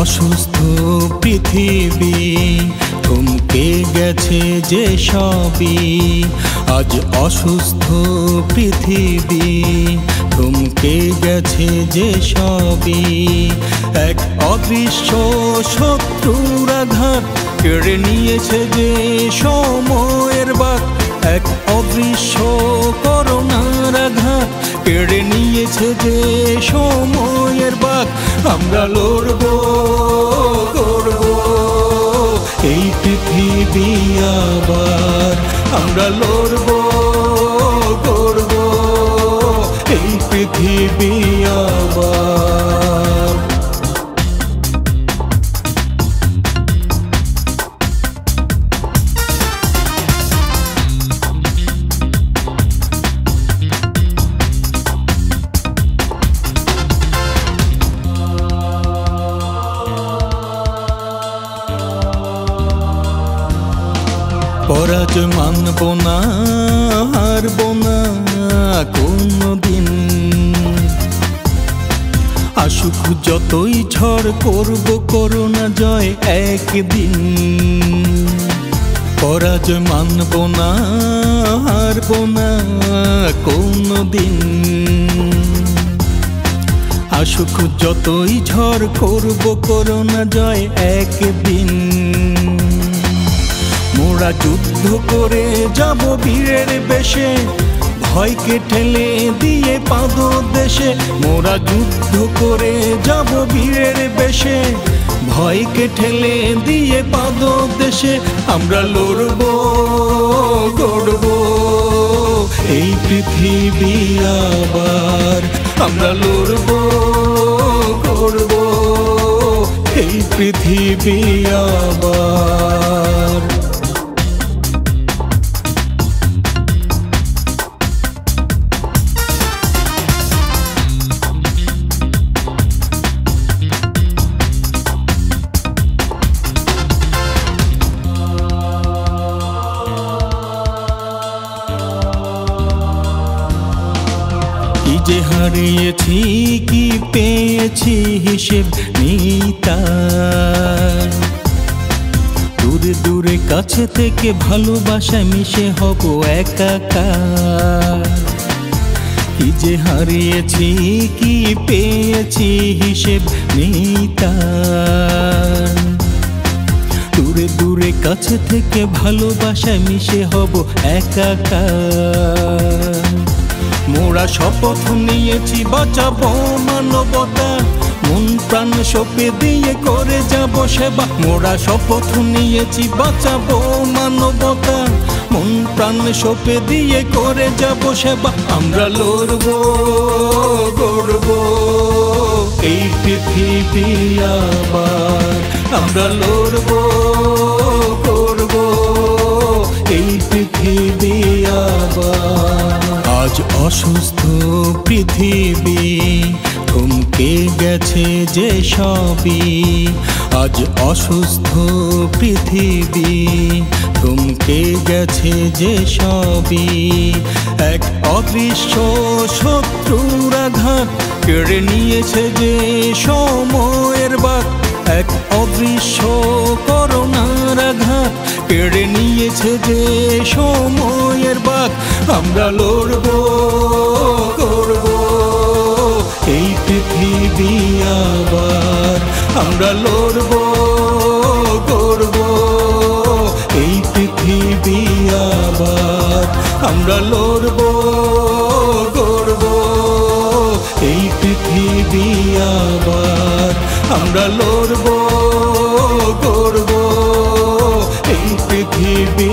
অসুস্থ পৃথিবী, থমকে গেছে যে সবই। আজ অসুস্থ পৃথিবী, থমকে গেছে যে সবই। এক অদৃশ্য শত্রুর আঘাত কেড়ে নিয়েছে যে সময়ের বাক এক অদৃশ্য করোনার আঘাত কেড়ে নিয়েছে যে সময়ের বাক আমরা লড়ব পৃথিবী আবার আমরা লড়ব করব এই পৃথিবী আবার। পরাজয় মানব না, হারব না কোনদিন। আসুক যতই ঝড় করব করোনা জয় একদিন। পরাজয় মানব না, হারব না কোনদিন। আসুক যতই ঝড় করব করোনা জয় একদিন। মোরা যুদ্ধ করে যাব বীরের বেশে। ভয়কে ঠেলে দিয়ে পাদ দেশে। মোরা যুদ্ধ করে যাব বীরের বেশে। ভয়কে ঠেলে দিয়ে পাদ দেশে আমরা লড়ব, গড়ব। এই পৃথিবী আবার আমরা লড়ব, গড়ব। এই পৃথিবী আবার হারিয়েছি কি পেয়েছি হিসেব নেই দূরে দূরে কাছে থেকে ভালোবাসা মিশে হব একাকার। কি যে হারিয়েছি, কি পেয়েছি হিসেব নেই দূরে দূরে কাছে থেকে ভালোবাসায় মিশে হব একাকার। মোরা শপথ নিয়েছি, বাঁচাবো মানবতা। মন প্রাণ সপে দিয়ে করে যাব সেবা। মোরা শপথ নিয়েছি, বাঁচাবো মানবতা। মন প্রাণ সপে দিয়ে করে যাব সেবা। আমরা লড়ব, গড়ব এই পৃথিবী আবার। আমরা লড়ব করব এই পৃথিবী আজ অসুস্থ পৃথিবী, থমকে গেছে যে সবই। আজ অসুস্থ পৃথিবী, থমকে গেছে যে সবই। এক অদৃশ্য শত্রুর আঘাত কেড়ে নিয়েছে যে সময়ের বাক এক অদৃশ্য করোনার আঘাত কেড়ে নিয়েছে যে সময়ের বাক আমরা লড়ব আমরা লড়ব করব এই পৃথিবী আবার আমরা লড়ব করব এই পৃথিবী আবার আমরা লড়ব করব এই পৃথিবী